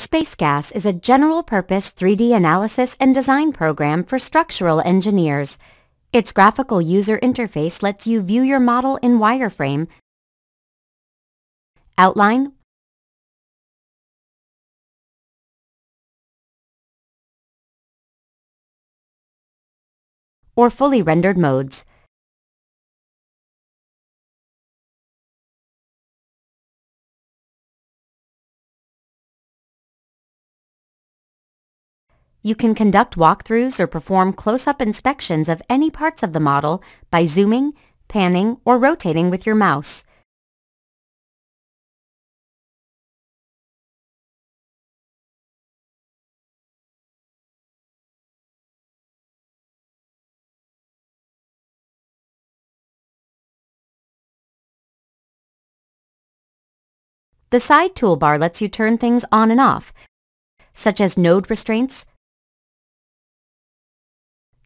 SPACE GASS is a general-purpose 3D analysis and design program for structural engineers. Its graphical user interface lets you view your model in wireframe, outline, or fully rendered modes. You can conduct walkthroughs or perform close-up inspections of any parts of the model by zooming, panning, or rotating with your mouse. The side toolbar lets you turn things on and off, such as node restraints,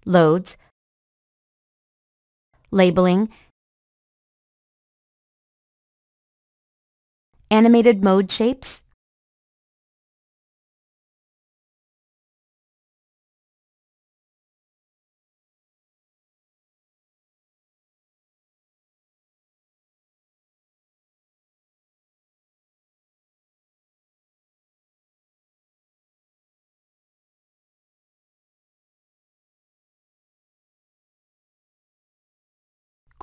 loads, labeling, animated mode shapes,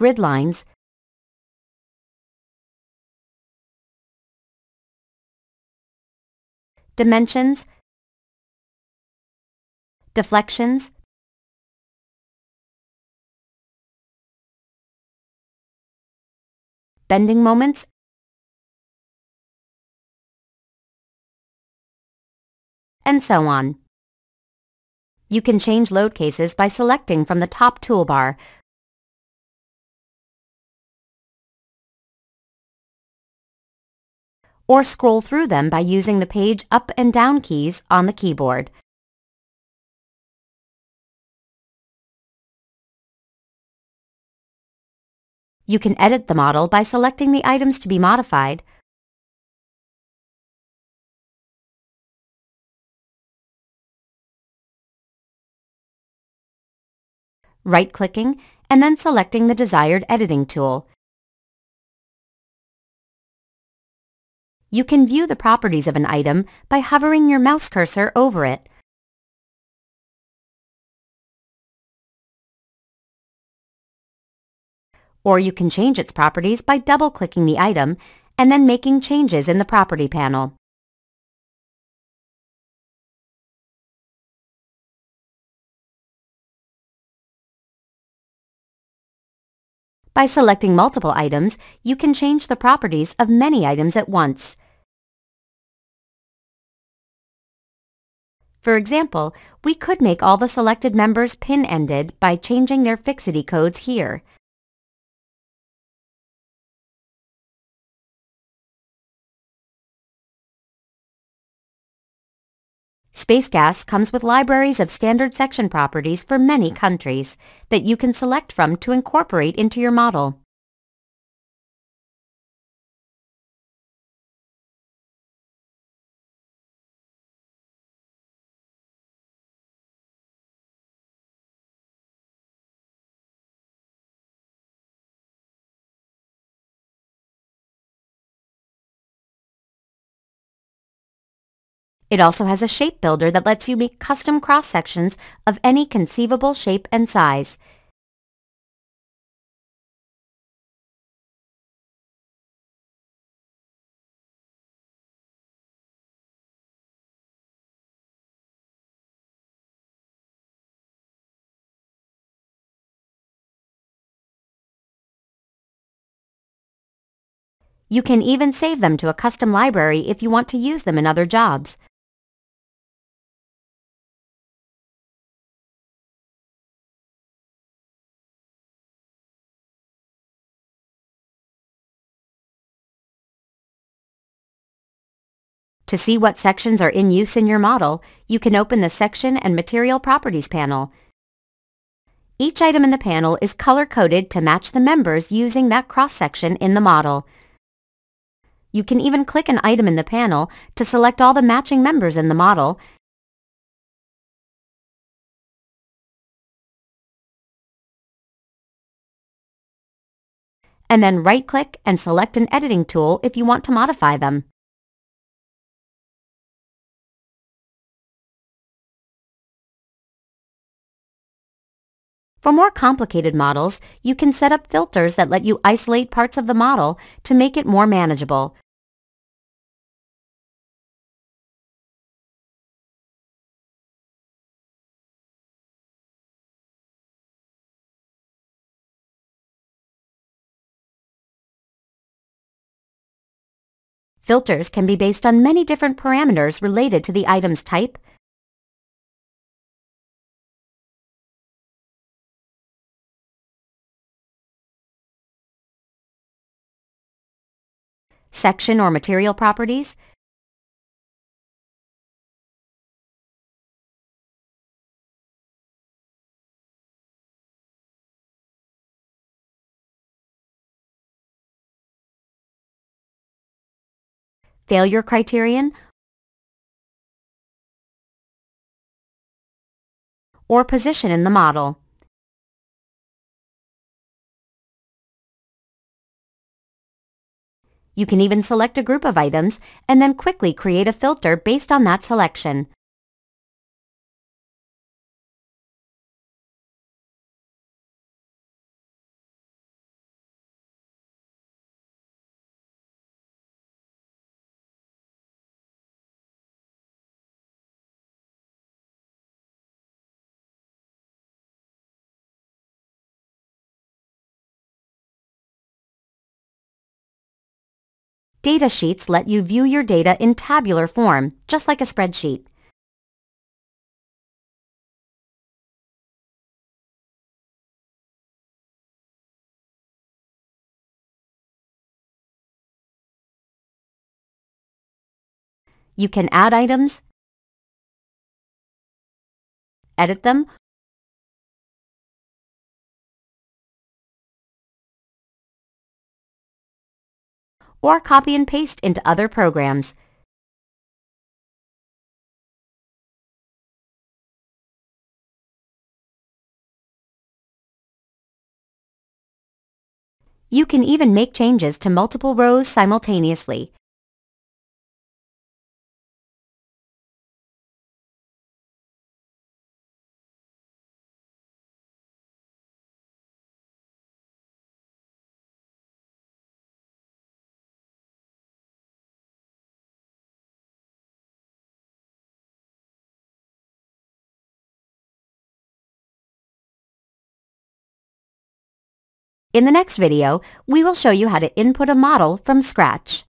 grid lines, dimensions, deflections, bending moments, and so on. You can change load cases by selecting from the top toolbar, or scroll through them by using the page up and down keys on the keyboard. You can edit the model by selecting the items to be modified, right-clicking, and then selecting the desired editing tool. You can view the properties of an item by hovering your mouse cursor over it. Or you can change its properties by double-clicking the item and then making changes in the Property panel. By selecting multiple items, you can change the properties of many items at once. For example, we could make all the selected members pin-ended by changing their fixity codes here. SPACE GASS comes with libraries of standard section properties for many countries that you can select from to incorporate into your model. It also has a shape builder that lets you make custom cross-sections of any conceivable shape and size. You can even save them to a custom library if you want to use them in other jobs. To see what sections are in use in your model, you can open the Section and Material Properties panel. Each item in the panel is color-coded to match the members using that cross-section in the model. You can even click an item in the panel to select all the matching members in the model and then right-click and select an editing tool if you want to modify them. For more complicated models, you can set up filters that let you isolate parts of the model to make it more manageable. Filters can be based on many different parameters related to the item's type, section or material properties, failure criterion, or position in the model. You can even select a group of items and then quickly create a filter based on that selection. Data sheets let you view your data in tabular form, just like a spreadsheet. You can add items, edit them, or copy and paste into other programs. You can even make changes to multiple rows simultaneously. In the next video, we will show you how to input a model from scratch.